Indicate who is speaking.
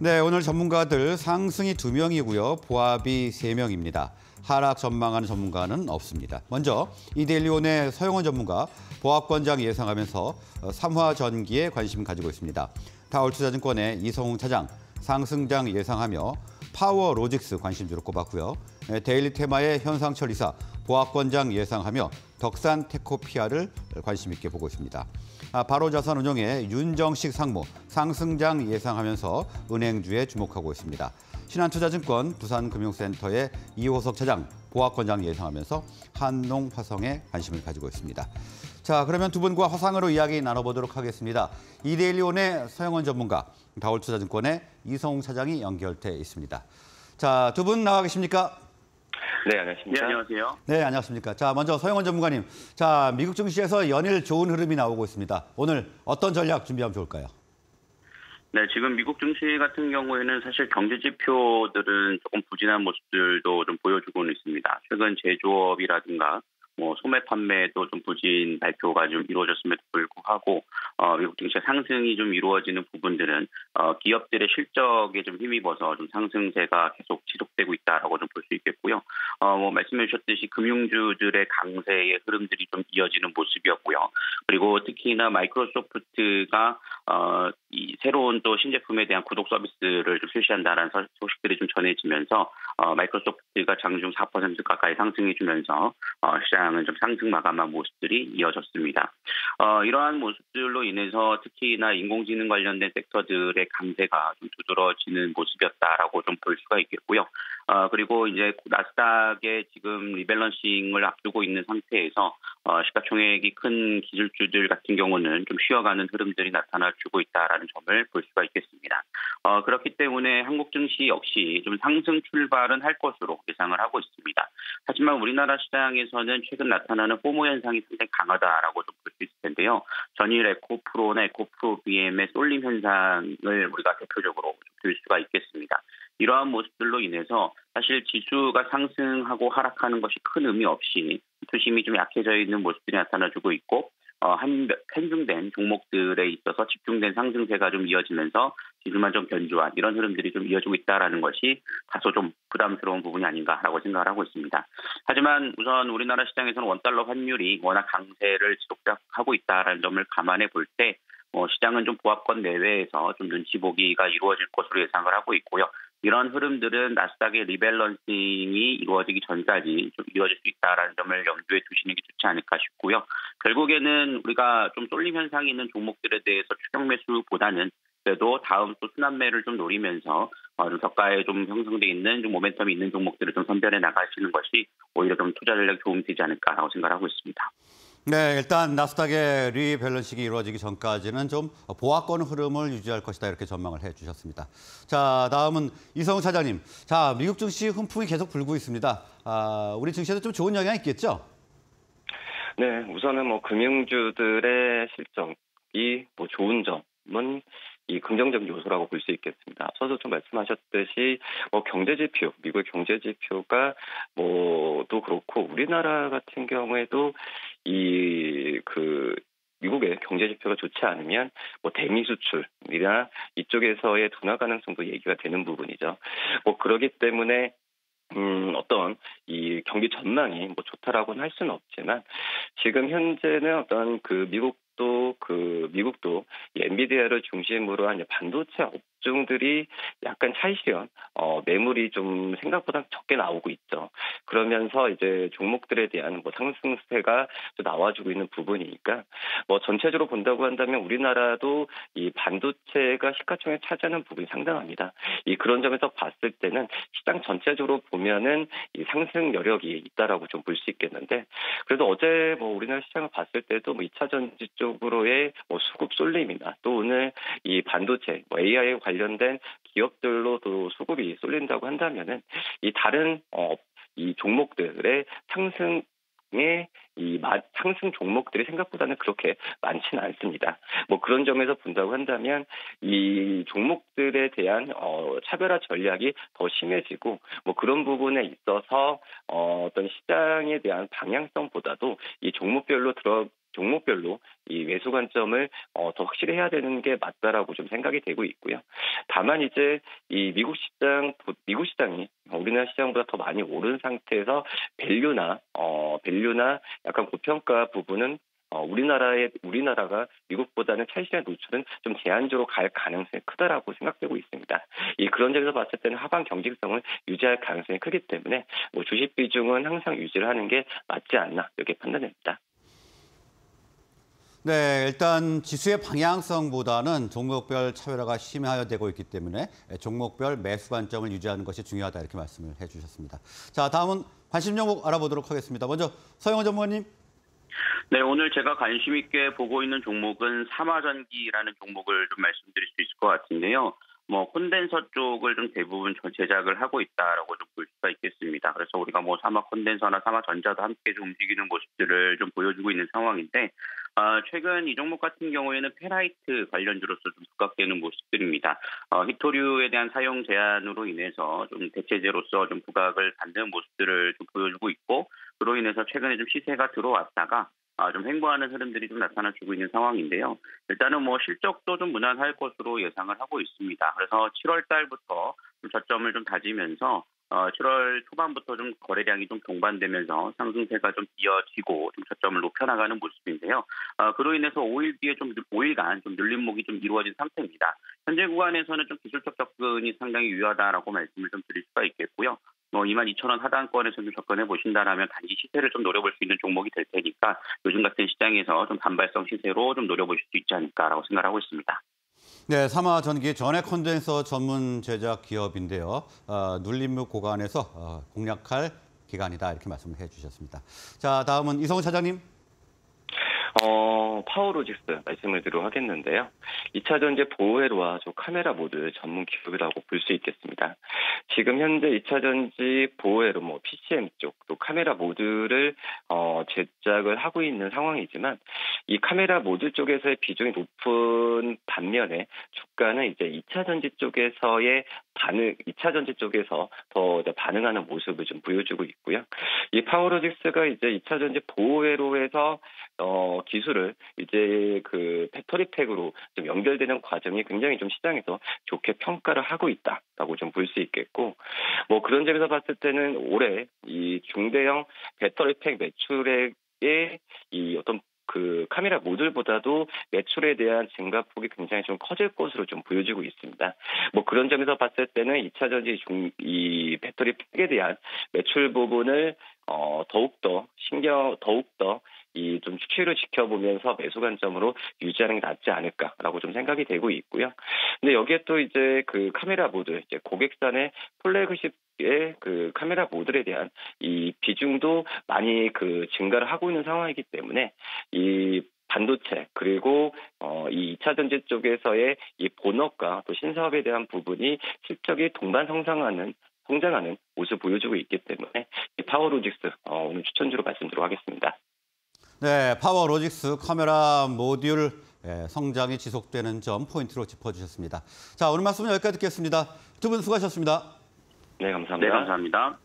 Speaker 1: 네, 오늘 전문가들 상승이 두명이고요 보합이 세명입니다 하락 전망하는 전문가는 없습니다. 먼저 이데일리온의 서영원 전문가 보합권장 예상하면서 어, 삼화 전기에 관심 가지고 있습니다. 다올투자증권의 이성웅 차장 상승장 예상하며 파워 로직스 관심주로 꼽았고요. 네, 데일리 테마의 현상철 이사 보합권장 예상하며 덕산 테코피아를 관심 있게 보고 있습니다. 아, 바로 자산운용의 윤정식 상무 상승장 예상하면서 은행주에 주목하고 있습니다. 신한투자증권 부산금융센터의 이호석 차장 보합권장 예상하면서 한농화성에 관심을 가지고 있습니다. 자, 그러면 두 분과 화상으로 이야기 나눠보도록 하겠습니다. 이데일리온의 서영원 전문가, 다올투자증권의 이성웅 차장이 연결돼 있습니다. 자, 두 분 나와 계십니까?
Speaker 2: 네,
Speaker 3: 네,
Speaker 2: 안녕하십니까.
Speaker 3: 안녕하세요.
Speaker 1: 네, 안녕하십니까. 자, 먼저 서영원 전문가님. 자, 미국 증시에서 연일 좋은 흐름이 나오고 있습니다. 오늘 어떤 전략 준비하면 좋을까요?
Speaker 3: 네, 지금 미국 증시 같은 경우에는 사실 경제 지표들은 조금 부진한 모습들도 좀 보여주고는 있습니다. 최근 제조업이라든가 뭐 소매 판매도 좀 부진 발표가 좀 이루어졌음에도 불구하고 어, 미국 증시 상승이 좀 이루어지는 부분들은 어, 기업들의 실적에 좀 힘입어서 좀 상승세가 계속 지속되고 있다라고 좀 볼 수 있겠고요. 어, 뭐 말씀해 주셨듯이 금융주들의 강세의 흐름들이 좀 이어지는 모습이었고요. 그리고 특히나 마이크로소프트가 어, 이 새로운 또 신제품에 대한 구독 서비스를 좀 출시한다라는 서- 소식들이 좀 전해지면서 어, 마이크로소프트가 장중 4% 가까이 상승해 주면서 어, 시장은 좀 상승 마감한 모습들이 이어졌습니다. 어, 이러한 모습들로 인해서 특히나 인공지능 관련된 섹터들의 강세가 좀 두드러지는 모습이었다라고 좀 볼 수가 있겠고요. 어, 그리고 이제 나스닥의 지금 리밸런싱을 앞두고 있는 상태에서 어, 시가총액이 큰 기술주들 같은 경우는 좀 쉬어가는 흐름들이 나타나주고 있다라는 점을 볼 수가 있겠습니다. 어, 그렇기 때문에 한국 증시 역시 좀 상승 출발은 할 것으로 예상을 하고 있습니다. 하지만 우리나라 시장에서는 최근 나타나는 포모 현상이 상당히 강하다라고 좀 볼 수 있을 텐데요. 전일 에코프로나 에코프로 BM의 쏠림 현상을 우리가 대표적으로 볼 수가 있겠습니다. 이러한 모습들로 인해서 사실 지수가 상승하고 하락하는 것이 큰 의미 없이 투심이 좀 약해져 있는 모습들이 나타나주고 있고 어, 한 편중된 종목들에 있어서 집중된 상승세가 좀 이어지면서 지수만 좀 견조한 이런 흐름들이 좀 이어지고 있다라는 것이 다소 좀 부담스러운 부분이 아닌가라고 생각을 하고 있습니다. 하지만 우선 우리나라 시장에서는 원달러 환율이 워낙 강세를 지속하고 있다라는 점을 감안해 볼때 어, 시장은 좀 보합권 내외에서 좀 눈치 보기가 이루어질 것으로 예상을 하고 있고요. 이런 흐름들은 나스닥의 리밸런싱이 이루어지기 전까지 좀 이루어질 수 있다라는 점을 염두에 두시는 게 좋지 않을까 싶고요. 결국에는 우리가 좀 쏠림 현상이 있는 종목들에 대해서 추격 매수보다는 그래도 다음 또 순환매를 좀 노리면서 어, 좀 저가에 좀 형성돼 있는 좀 모멘텀이 있는 종목들을 좀 선별해 나가시는 것이 오히려 좀 투자 전략 도움이 되지 않을까라고 생각하고 있습니다.
Speaker 1: 네, 일단 나스닥의 리밸런싱이 이루어지기 전까지는 좀 보합권 흐름을 유지할 것이다 이렇게 전망을 해주셨습니다. 자, 다음은 이성우 차장님. 자, 미국 증시 훈풍이 계속 불고 있습니다. 아, 우리 증시에도 좀 좋은 영향이 있겠죠?
Speaker 2: 네, 우선은 뭐 금융주들의 실적이 뭐 좋은 점은 이 긍정적 요소라고 볼 수 있겠습니다. 앞서도 좀 말씀하셨듯이 뭐 경제 지표, 미국의 경제 지표가 뭐도 그렇고 우리나라 같은 경우에도 이그 미국의 경제 지표가 좋지 않으면 뭐 대미 수출이나 이쪽에서의 둔화 가능성도 얘기가 되는 부분이죠. 뭐 그러기 때문에 음, 어떤 이 경기 전망이 뭐 좋다라고는 할 수는 없지만 지금 현재는 어떤 그 미국 도그 미국도 이 엔비디아를 중심으로 한 반도체 업종들이 약간 차이시연 어, 매물이 좀 생각보다 적게 나오고 있죠. 그러면서 이제 종목들에 대한 뭐 상승세가 또 나와주고 있는 부분이니까 뭐 전체적으로 본다고 한다면 우리나라도 이 반도체가 시가총액 차지하는 부분이 상당합니다. 이 그런 점에서 봤을 때는 시장 전체적으로 보면은 이 상승 여력이 있다라고 좀 볼 수 있겠는데 그래도 어제 뭐 우리나라 시장을 봤을 때도 뭐 2차 전지 쪽으로의 뭐 수급 쏠림이나 또 오늘 이 반도체 뭐 AI 관련 된 기업들로도 수급이 쏠린다고 한다면은 이 다른 어 이 종목들의 상승 의이 상승 종목들이 생각보다는 그렇게 많지는 않습니다. 뭐 그런 점에서 본다고 한다면 이 종목들에 대한 어, 차별화 전략이 더 심해지고 뭐 그런 부분에 있어서 어, 어떤 시장에 대한 방향성보다도 이 종목별로 들어 종목별로 이 매수 관점을 어, 더 확실히 해야 되는 게 맞다라고 좀 생각이 되고 있고요. 다만 이제 이 미국 시장 미국 시장이 우리나라 시장보다 더 많이 오른 상태에서 밸류나 어 밸류나 약간 고평가 부분은 어, 우리나라의 우리나라가 미국보다는 차시장 노출은 좀 제한적으로 갈 가능성이 크다라고 생각되고 있습니다. 이 그런 점에서 봤을 때는 하방 경직성을 유지할 가능성이 크기 때문에 뭐 주식 비중은 항상 유지를 하는 게 맞지 않나 이렇게 판단됩니다.
Speaker 1: 네, 일단 지수의 방향성보다는 종목별 차별화가 심화되고 있기 때문에 종목별 매수 관점을 유지하는 것이 중요하다 이렇게 말씀을 해주셨습니다. 자, 다음은 관심 종목 알아보도록 하겠습니다. 먼저 서영원 전무님.
Speaker 3: 네, 오늘 제가 관심 있게 보고 있는 종목은 삼화전기라는 종목을 좀 말씀드릴 수 있을 것 같은데요. 뭐 콘덴서 쪽을 좀 대부분 제작을 하고 있다라고 좀 볼 수가 있겠습니다. 그래서 우리가 뭐 사마 콘덴서나 사마 전자도 함께 좀 움직이는 모습들을 좀 보여주고 있는 상황인데 어, 최근 이 종목 같은 경우에는 페라이트 관련주로서 좀 부각되는 모습들입니다. 어, 히토류에 대한 사용 제한으로 인해서 좀 대체제로서 좀 부각을 받는 모습들을 좀 보여주고 있고 그로 인해서 최근에 좀 시세가 들어왔다가 아, 좀 횡보하는 흐름들이 좀 나타나주고 있는 상황인데요. 일단은 뭐 실적도 좀 무난할 것으로 예상을 하고 있습니다. 그래서 7월 달부터 좀 저점을 좀 다지면서 어, 7월 초반부터 좀 거래량이 좀 동반되면서 상승세가 좀 이어지고 좀 저점을 높여나가는 모습인데요. 어, 그로 인해서 5일 뒤에 좀 5일간 좀 눌림목이 좀 이루어진 상태입니다. 현재 구간에서는 좀 기술적 접근이 상당히 유효하다라고 말씀을 좀 드릴 수가 있겠고요. 뭐 22,000원 하단권에서 좀 접근해 보신다라면 단기 시세를 좀 노려볼 수 있는 종목이 될 테니까 요즘 같은 시장에서 좀 반발성 시세로 좀 노려보실 수 있지 않을까라고 생각하고 있습니다.
Speaker 1: 네, 삼화전기 전액 콘덴서 전문 제작 기업인데요. 어, 눌림목 고간에서 어, 공략할 기간이다 이렇게 말씀을 해주셨습니다. 자, 다음은 이성훈 차장님.
Speaker 2: 어, 파워로직스 말씀을 드리도록 하겠는데요. 2차 전지 보호회로와 카메라 모드 전문 기업이라고 볼 수 있겠습니다. 지금 현재 2차 전지 보호회로 뭐 PCM 쪽 또 카메라 모드를 어, 제작을 하고 있는 상황이지만 이 카메라 모드 쪽에서의 비중이 높은 반면에 주가는 이제 2차 전지 쪽에서의 반응, 2차 전지 쪽에서 더 반응하는 모습을 좀 보여주고 있고요. 이 파워로직스가 이제 2차 전지 보호회로에서 어, 기술을 이제 그 배터리 팩으로 좀 연결되는 과정이 굉장히 좀 시장에서 좋게 평가를 하고 있다라고 좀 볼 수 있겠고, 뭐 그런 점에서 봤을 때는 올해 이 중대형 배터리 팩 매출액의 이 어떤 그 카메라 모듈보다도 매출에 대한 증가폭이 굉장히 좀 커질 것으로 좀 보여지고 있습니다. 뭐 그런 점에서 봤을 때는 2차 전지 중, 이 배터리 팩에 대한 매출 부분을 어, 더욱 더 신경, 더욱 더 이좀 추이를 지켜보면서 매수 관점으로 유지하는 게 낫지 않을까라고 좀 생각이 되고 있고요. 근데 여기에 또 이제 그 카메라 모듈, 이제 고객사의 플래그십 의 그 카메라 모듈에 대한 이 비중도 많이 그 증가를 하고 있는 상황이기 때문에 이 반도체 그리고 어, 이 2차 전지 쪽에서의 이 본업과 또 신사업에 대한 부분이 실적이 동반 성장하는 성장하는 모습을 보여주고 있기 때문에 이 파워로직스 어, 오늘 추천주로 말씀드리도록 하겠습니다.
Speaker 1: 네, 파워 로직스 카메라 모듈 예, 성장이 지속되는 점 포인트로 짚어주셨습니다. 자, 오늘 말씀은 여기까지 듣겠습니다. 두 분 수고하셨습니다.
Speaker 2: 네, 감사합니다.
Speaker 3: 네, 감사합니다.